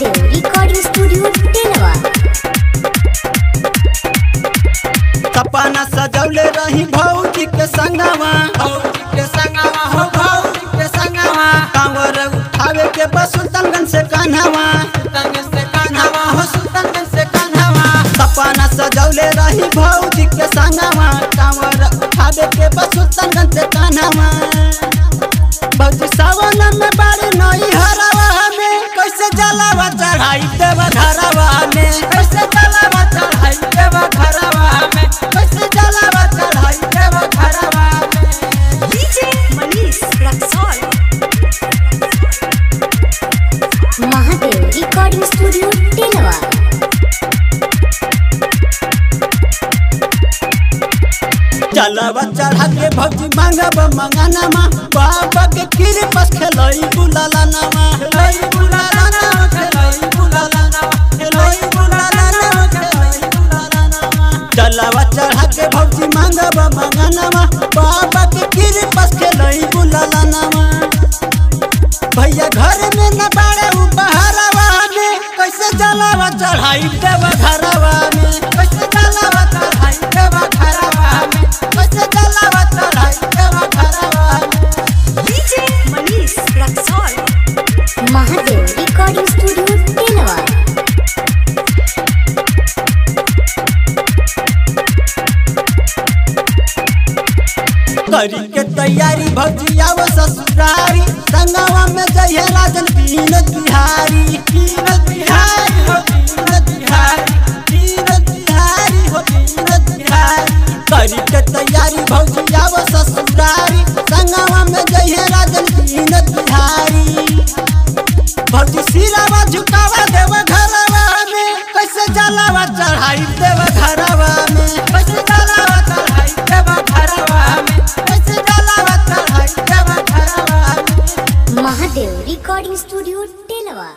Brazil, Recording कपाना सजौले रही भौजी के संगवा उठावे के सजौले रही भौजी के संगवा कांवर उठावे के बस सुल्तानगंज से कान्हावा। चढ़ाई देव घरवा में कैसे जलावा चढ़ाई देवा घरवा में कैसे जलावा चढ़ाई देवा घरवा में DJ Manish Raxol. Mahadev Recording Studio, Delaware. जलवा चढ़ा के भौजी मांगब मंगानामा बाबा के कीर बस खेलई बुलाला नामा। खेलोई के भौजी मांगब मंगानामा बाबा के कीर बस खेलई बुलाला नामा भैया घर में न बाड़े उ बहरवा में कैसे जलवा चढ़ाई देव घरवा में कैसे जलावा चढ़ाई देवा घरवा में कैसे जलावा चढ़ाई देवा घरवा में DJ Manish Raxol. Mahadev करी के तैयारी भजिया वो ससुरारी। संगवा में जइए राजन तीन तिहारी तीन तिहारी हो तीन तिहारी तीन तिहारी हो तीन तिहारी करी के तैयारी भजिया वो ससुरारी। संगवा में जइए राजन, पीनत बिहारी। भजी सिरावा झुकावा देवा घरवा में कैसे जलावा चढ़ाई देवा මහදෙව් රෙකෝඩින් ස්ටුඩියෝ ටෙලවා